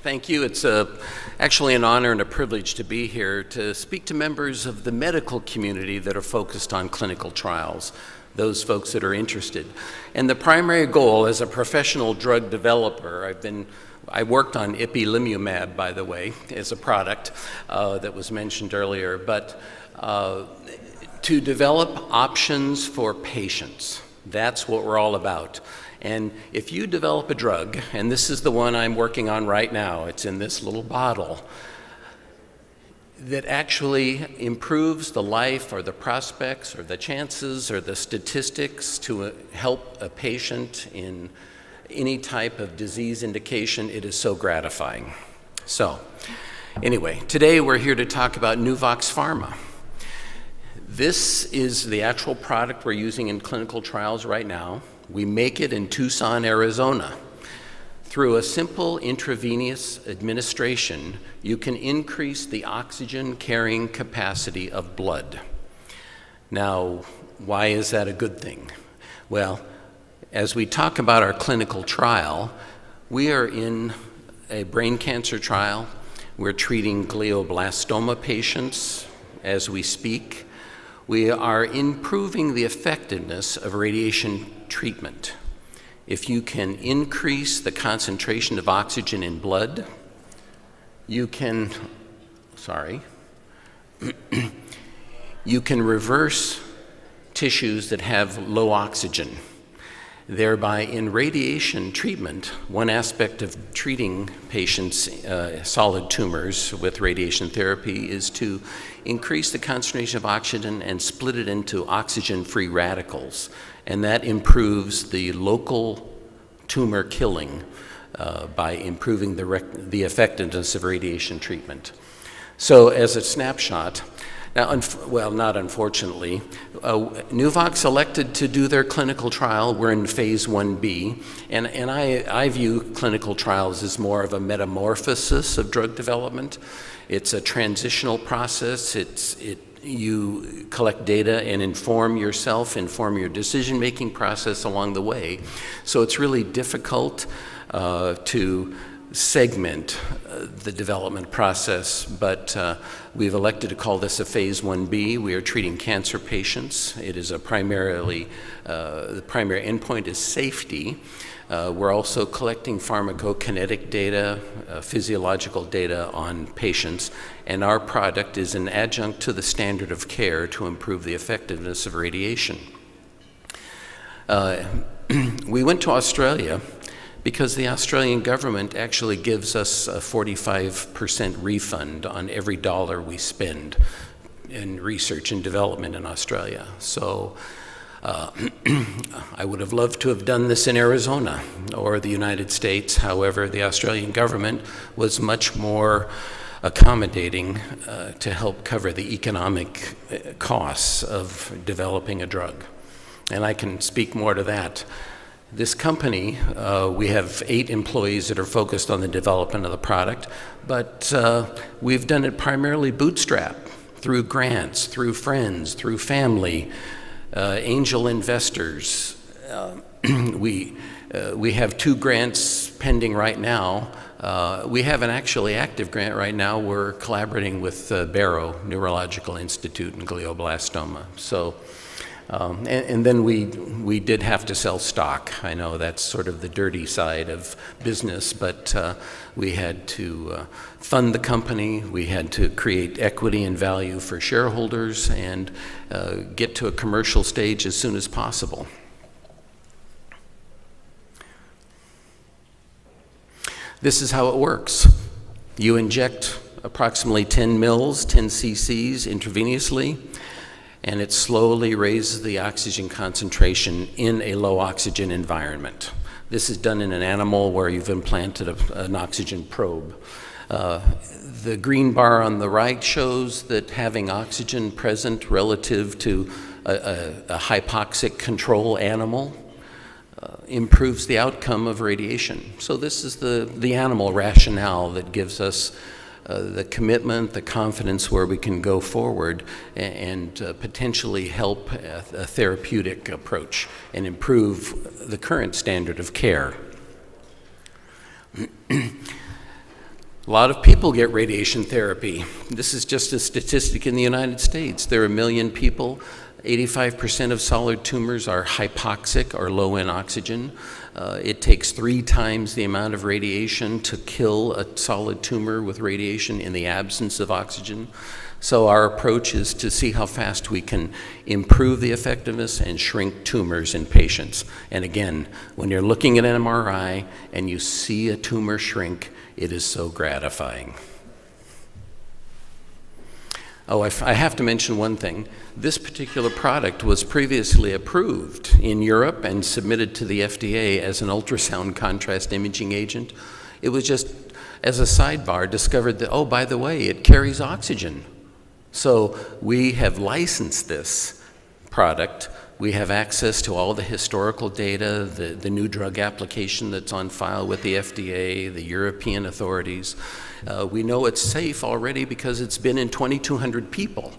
Thank you. It's a, actually an honor and a privilege to be here to speak to members of the medical community that are focused on clinical trials, those folks that are interested. And the primary goal as a professional drug developer, I've been I worked on ipilimumab, by the way, as a product uh, that was mentioned earlier, but uh, to develop options for patients. That's what we're all about. And if you develop a drug, and this is the one I'm working on right now, it's in this little bottle, that actually improves the life or the prospects or the chances or the statistics to uh, help a patient in any type of disease indication, it is so gratifying. So, anyway, today we're here to talk about NuvOx Pharma. This is the actual product we're using in clinical trials right now. We make it in Tucson, Arizona. Through a simple intravenous administration, you can increase the oxygen carrying capacity of blood. Now, why is that a good thing? Well, as we talk about our clinical trial, we are in a brain cancer trial. We're treating glioblastoma patients as we speak. We are improving the effectiveness of radiation treatment. If you can increase the concentration of oxygen in blood, you can, sorry, you can reverse tissues that have low oxygen. Thereby, in radiation treatment, one aspect of treating patients' uh, solid tumors with radiation therapy is to increase the concentration of oxygen and split it into oxygen free radicals. And that improves the local tumor killing uh, by improving the, the effectiveness of radiation treatment. So, as a snapshot, now, well, not unfortunately. Uh, NuvOx elected to do their clinical trial. We're in phase 1B. And, and I, I view clinical trials as more of a metamorphosis of drug development. It's a transitional process. It's, it, you collect data and inform yourself, inform your decision making process along the way. So it's really difficult uh, to segment uh, the development process, but uh, we've elected to call this a phase 1B. We are treating cancer patients. It is a primarily, uh, the primary endpoint is safety. Uh, we're also collecting pharmacokinetic data, uh, physiological data on patients, and our product is an adjunct to the standard of care to improve the effectiveness of radiation. Uh, we went to Australia because the Australian government actually gives us a 45% refund on every dollar we spend in research and development in Australia. So uh, I would have loved to have done this in Arizona or the United States. However, the Australian government was much more accommodating uh, to help cover the economic uh, costs of developing a drug. And I can speak more to that. This company, uh, we have eight employees that are focused on the development of the product, but uh, we've done it primarily bootstrap through grants, through friends, through family, uh, angel investors. Uh, we, uh, we have two grants pending right now. Uh, we have an actually active grant right now. We're collaborating with Barrow Neurological Institute and glioblastoma. So um, and, and, then we, we did have to sell stock. I know that's sort of the dirty side of business, but uh, we had to uh, fund the company, we had to create equity and value for shareholders, and uh, get to a commercial stage as soon as possible. This is how it works. You inject approximately 10 mils, 10 cc's intravenously and it slowly raises the oxygen concentration in a low oxygen environment. This is done in an animal where you've implanted a, an oxygen probe. Uh, the green bar on the right shows that having oxygen present relative to a, a, a hypoxic control animal uh, improves the outcome of radiation. So this is the, the animal rationale that gives us uh, the commitment, the confidence where we can go forward and, and uh, potentially help a, a, therapeutic approach and improve the current standard of care. A lot of people get radiation therapy. This is just a statistic in the United States. There are a million people. 85% of solid tumors are hypoxic or low in oxygen. Uh, it takes three times the amount of radiation to kill a solid tumor with radiation in the absence of oxygen. So our approach is to see how fast we can improve the effectiveness and shrink tumors in patients. And again, when you're looking at an MRI and you see a tumor shrink, it is so gratifying. Oh, I have to mention one thing. This particular product was previously approved in Europe and submitted to the FDA as an ultrasound contrast imaging agent. It was just, as a sidebar, discovered that, oh, by the way, it carries oxygen. So we have licensed this product. We have access to all the historical data, the, the new drug application that's on file with the FDA, the European authorities. Uh, we know it's safe already because it's been in 2,200 people.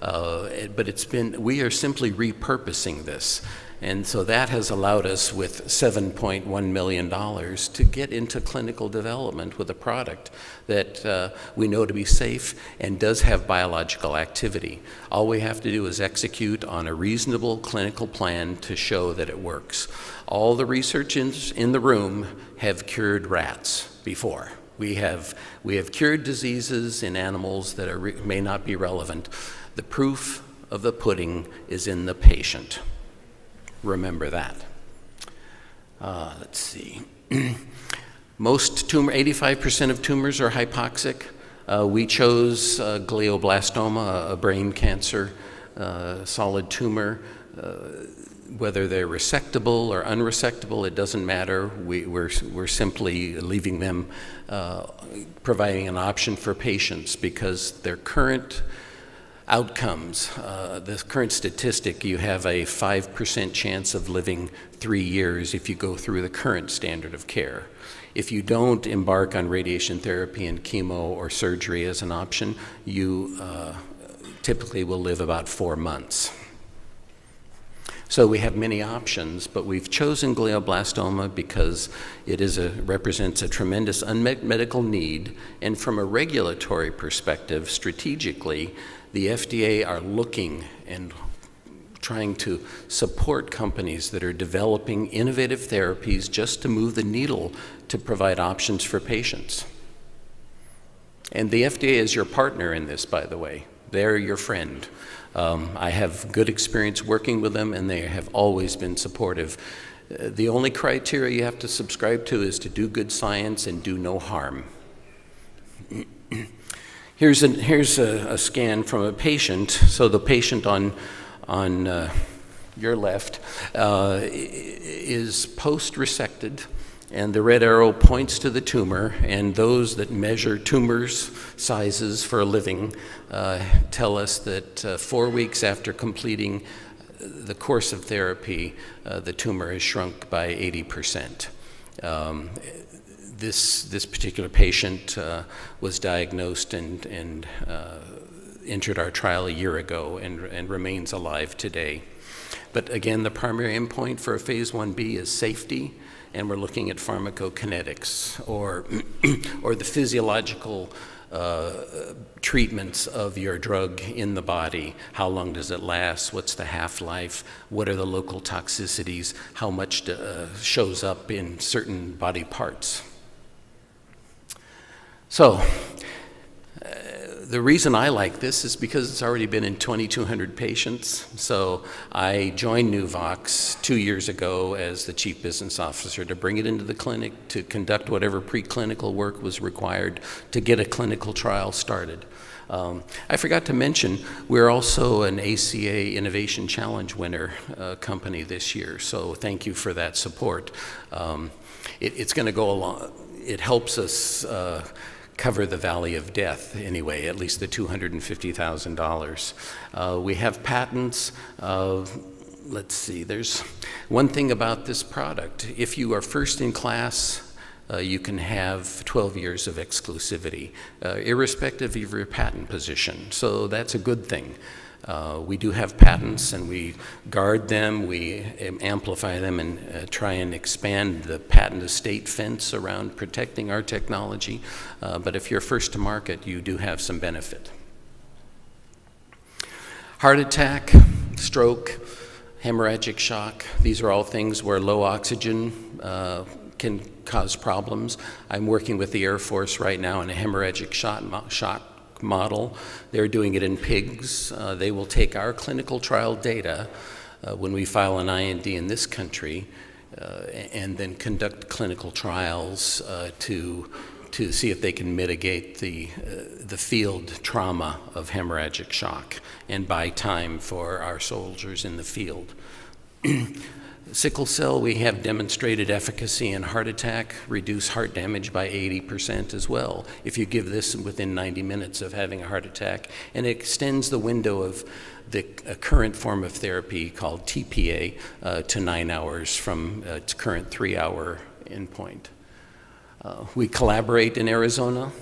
Uh, but it's been, we are simply repurposing this. And so that has allowed us with $7.1 million to get into clinical development with a product that uh, we know to be safe and does have biological activity. All we have to do is execute on a reasonable clinical plan to show that it works. All the research in, in the room have cured rats before. We have, we have cured diseases in animals that are, may not be relevant. The proof of the pudding is in the patient remember that. Uh, let's see. Most tumor, 85% of tumors are hypoxic. Uh, we chose uh, glioblastoma, a brain cancer, uh, solid tumor. Uh, whether they're resectable or unresectable, it doesn't matter. We, are simply leaving them, uh, providing an option for patients because their current outcomes. Uh, the current statistic, you have a 5% chance of living three years if you go through the current standard of care. If you don't embark on radiation therapy and chemo or surgery as an option, you uh, typically will live about four months. So we have many options, but we've chosen glioblastoma because it is a, represents a tremendous unmet medical need, and from a regulatory perspective, strategically, the FDA are looking and trying to support companies that are developing innovative therapies just to move the needle to provide options for patients. And the FDA is your partner in this, by the way. They're your friend. Um, I have good experience working with them, and they have always been supportive. Uh, the only criteria you have to subscribe to is to do good science and do no harm. Here's, a, here's a, a, scan from a patient. So the patient on, on uh, your left uh, is post-resected, and the red arrow points to the tumor, and those that measure tumors sizes for a living uh, tell us that uh, four weeks after completing the course of therapy, uh, the tumor has shrunk by 80%. Um, this, this particular patient uh, was diagnosed and, and uh, entered our trial a year ago and, and remains alive today. But again, the primary endpoint for a phase 1B is safety, and we're looking at pharmacokinetics or, or the physiological uh, treatments of your drug in the body. How long does it last? What's the half-life? What are the local toxicities? How much uh, shows up in certain body parts? So, uh, the reason I like this is because it's already been in 2,200 patients. So I joined NuvOx two years ago as the chief business officer to bring it into the clinic, to conduct whatever preclinical work was required to get a clinical trial started. Um, I forgot to mention, we're also an ACA Innovation Challenge winner uh, company this year, so thank you for that support. Um, it, it's going to go along, it helps us uh, cover the valley of death anyway, at least the $250,000. Uh, we have patents. Uh, let's see, there's one thing about this product. If you are first in class, uh, you can have 12 years of exclusivity, uh, irrespective of your patent position. So that's a good thing. Uh, we do have patents and we guard them, we amplify them and uh, try and expand the patent estate fence around protecting our technology. Uh, but if you're first to market, you do have some benefit. Heart attack, stroke, hemorrhagic shock, these are all things where low oxygen uh, can cause problems. I'm working with the Air Force right now in a hemorrhagic shock model. They're doing it in pigs. Uh, they will take our clinical trial data uh, when we file an IND in this country uh, and then conduct clinical trials uh, to to see if they can mitigate the, uh, the field trauma of hemorrhagic shock and buy time for our soldiers in the field. Sickle cell, we have demonstrated efficacy in heart attack, reduce heart damage by 80% as well, if you give this within 90 minutes of having a heart attack. And it extends the window of the current form of therapy called TPA uh, to nine hours from uh, its current three hour endpoint. Uh, we collaborate in Arizona,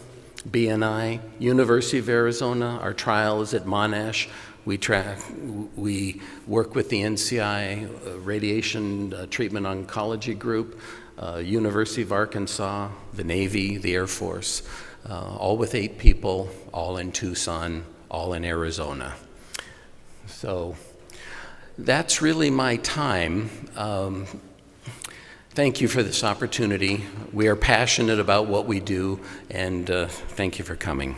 BNI, University of Arizona. Our trial is at Monash. We, track, we work with the NCI uh, Radiation uh, Treatment Oncology Group, uh, University of Arkansas, the Navy, the Air Force, uh, all with eight people, all in Tucson, all in Arizona. So that's really my time. Um, thank you for this opportunity. We are passionate about what we do, and uh, thank you for coming.